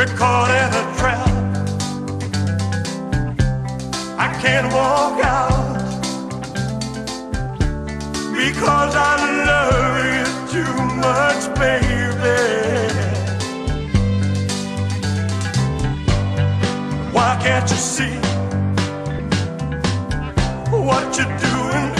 We're caught in a trap. I can't walk out because I love you too much, baby. Why can't you see what you're doing?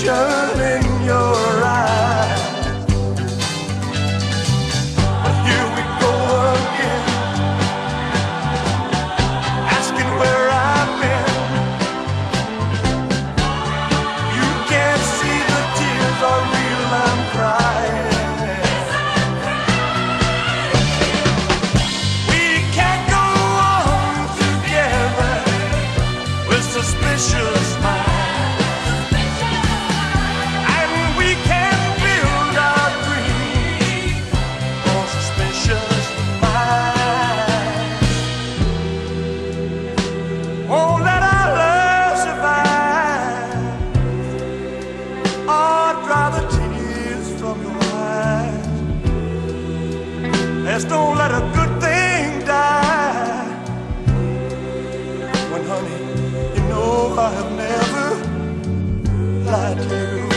show. don't let a good thing die. When, honey, you know I have never lied to you.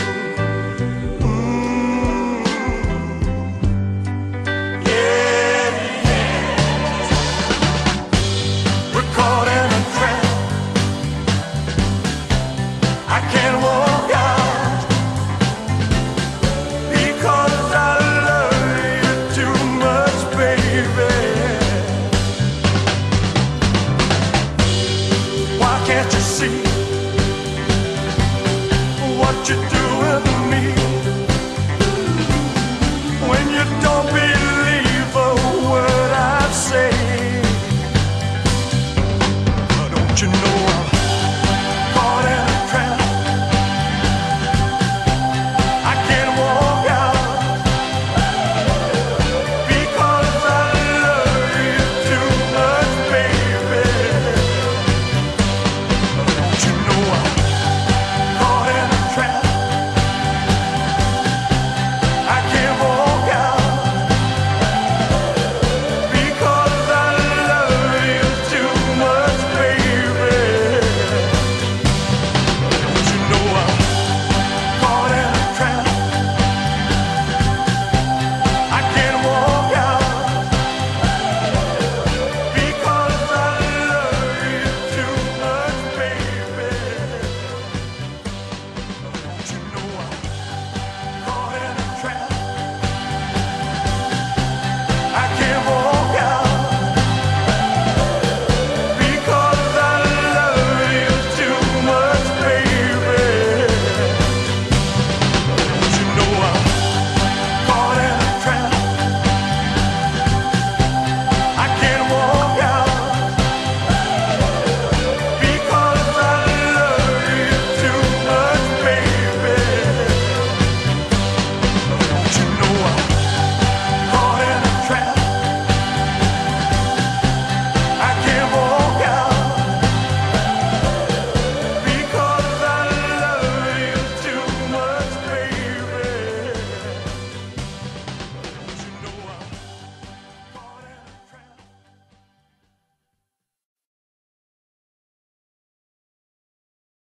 Can't you see what you're doing to me?